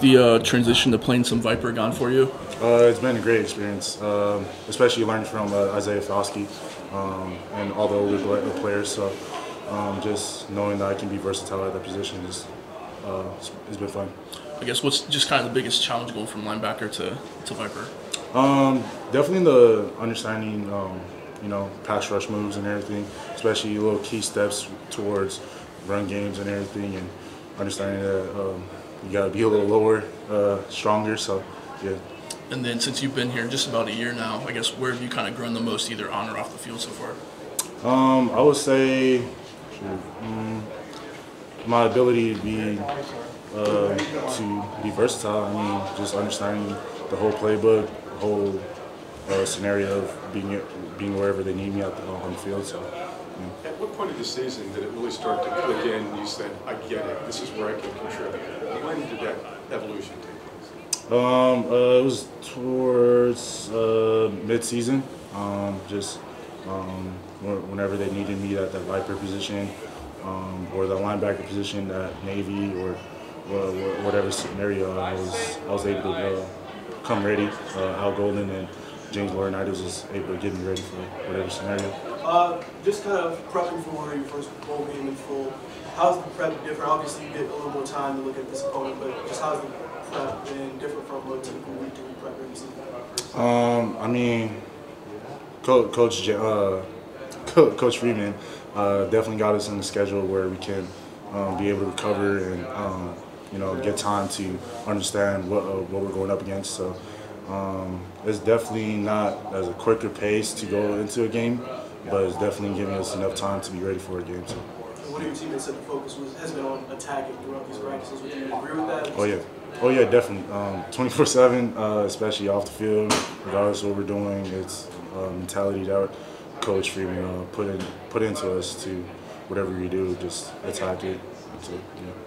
the uh, transition to playing some Vyper gone for you? Uh, it's been a great experience, um, especially learning from uh, Isaiah Foskey um, and all the older players. So um, just knowing that I can be versatile at that position is uh, it's been fun. I guess what's just kind of the biggest challenge going from linebacker to, to Vyper? Um, definitely the understanding, um, you know, pass rush moves and everything, especially little key steps towards run games and everything, and understanding that um, you got to be a little lower, uh, stronger. So, yeah. And then since you've been here just about a year now, I guess where have you kind of grown the most, either on or off the field so far? Um, I would say um, my ability to be uh, to be versatile. I mean, just understanding the whole playbook, the whole uh, scenario of being being wherever they need me out the, on the field. So. At what point of the season did it really start to click in? You said, "I get it. This is where I can contribute." When did that evolution take place? Um, uh, it was towards uh, mid-season. Um, just um, whenever they needed me at that vyper position um, or the linebacker position at Navy or whatever scenario, I was I was able to uh, come ready. Uh, Al Golden and James Laurinaitis was able to get me ready for whatever scenario. Uh, just kind of prepping for your first bowl game in full. How's the prep different? Obviously, you get a little more time to look at this opponent, but just how's the prep been different from a typical week to week prep during the season? Um, I mean, Coach Coach, uh, Coach Freeman uh, definitely got us in the schedule where we can um, be able to recover and um, you know get time to understand what uh, what we're going up against. So um, it's definitely not as a quicker pace to go into a game, but it's definitely giving us enough time to be ready for a game. So. What do your teammates said the focus was has been on attacking throughout these practices? Would you agree with that? Oh yeah. Oh yeah, definitely. 24/7, um, uh, especially off the field, regardless of what we're doing, it's a mentality that Coach Freeman uh, put in put into us to whatever you do, just attack it. So, yeah.